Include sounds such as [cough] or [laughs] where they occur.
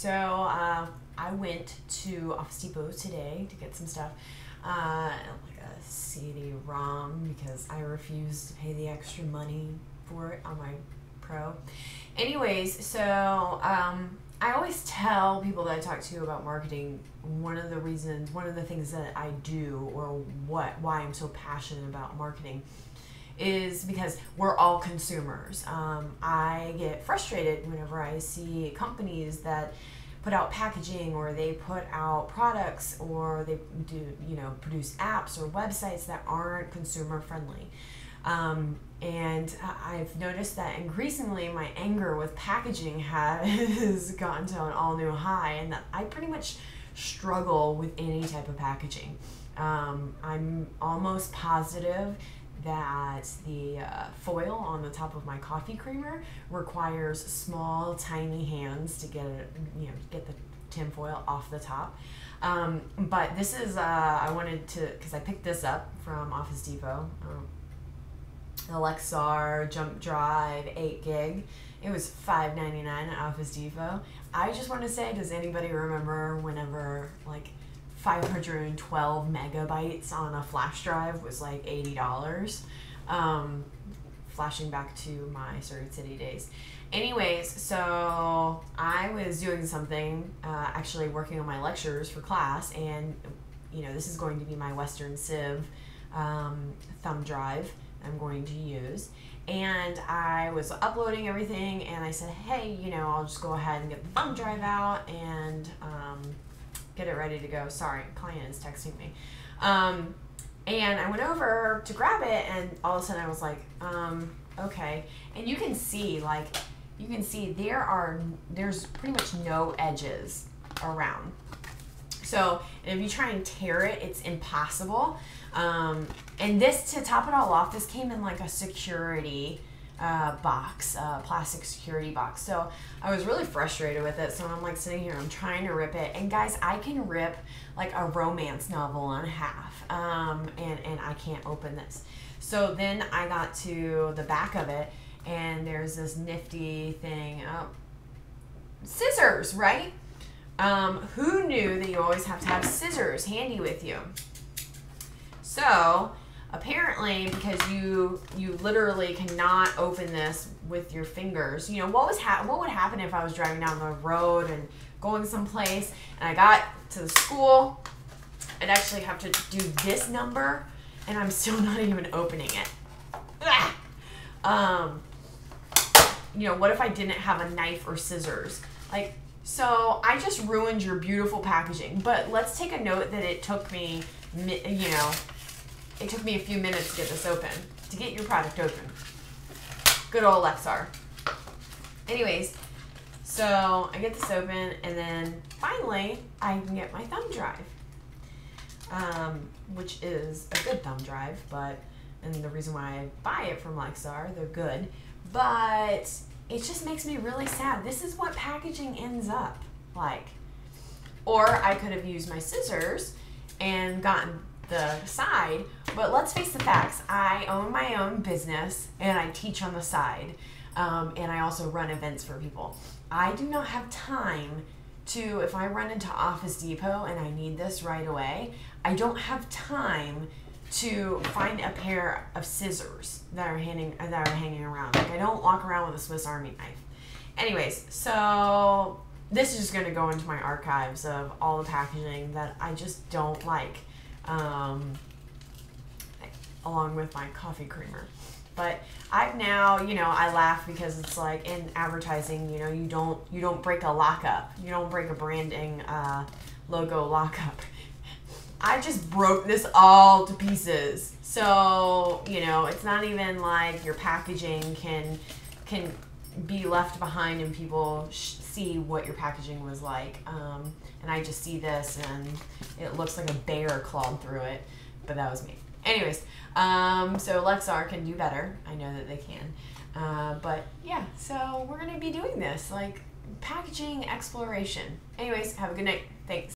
So uh, I went to Office Depot today to get some stuff, uh, like a CD-ROM because I refuse to pay the extra money for it on my Pro. Anyways, so um, I always tell people that I talk to about marketing one of the reasons, one of the things that I do, or what why I'm so passionate about marketing is because we're all consumers. Um, I get frustrated whenever I see companies that put out packaging or they put out products or they do you know produce apps or websites that aren't consumer friendly. Um, and I've noticed that increasingly my anger with packaging [laughs] has gotten to an all new high, and that I pretty much struggle with any type of packaging. Um, I'm almost positive that the uh, foil on the top of my coffee creamer requires small, tiny hands to get it, you know, get the tin foil off the top. Um, but this is, uh, I wanted to, because I picked this up from Office Depot. Um, the Lexar Jump Drive 8 gig. It was $5.99 at Office Depot. I just want to say, does anybody remember whenever like 512 megabytes on a flash drive was like $80? Um, flashing back to my Circuit City days. Anyways, so I was doing something, uh, actually working on my lectures for class, and you know, this is going to be my Western Civ um, thumb drive I'm going to use. And I was uploading everything, and I said, hey, you know, I'll just go ahead and get the thumb drive out and um, get it ready to go. Sorry, client is texting me. Um, and I went over to grab it, and all of a sudden I was like, um, okay. And you can see, like, you can see there are, there's pretty much no edges around. So if you try and tear it, it's impossible. Um, and this, to top it all off, this came in like a security uh, box, uh, plastic security box. So I was really frustrated with it. So I'm like sitting here, I'm trying to rip it. And guys, I can rip like a romance novel in half. Um, and, and I can't open this. So then I got to the back of it and there's this nifty thing. Oh, scissors, right? Um, who knew that you always have to have scissors handy with you? So apparently because you you literally cannot open this with your fingers. You know what was ha- what would happen if i was driving down the road and going someplace and i got to the school i'd actually have to do this number and i'm still [laughs] not even opening it. [laughs] Um you know what if i didn't have a knife or scissors? Like so i just ruined your beautiful packaging but let's take a note that it took me you know it took me a few minutes to get this open, to get your product open. Good old Lexar. Anyways, so I get this open, and then finally I can get my thumb drive, um, which is a good thumb drive, but and the reason why I buy it from Lexar, they're good, but it just makes me really sad. This is what packaging ends up like. Or I could have used my scissors and gotten the side. But let's face the facts I own my own business and I teach on the side. Um, and I also run events for people. I do not have time to, if I run into Office Depot and I need this right away, I don't have time to find a pair of scissors that are hanging that are hanging around. Like I don't walk around with a Swiss Army knife. Anyways, so this is just going to go into my archives of all the packaging that I just don't like um, along with my coffee creamer. But I've now, you know, I laugh because it's like in advertising, you know, you don't you don't break a lockup, you don't break a branding uh, logo lockup. I just broke this all to pieces. So you know, it's not even like your packaging can can be left behind and people see what your packaging was like. Um, and I just see this and it looks like a bear clawed through it, but that was me. Anyways, um, so Lexar can do better. I know that they can. Uh, but yeah, so we're going to be doing this like packaging exploration. Anyways, have a good night. Thanks.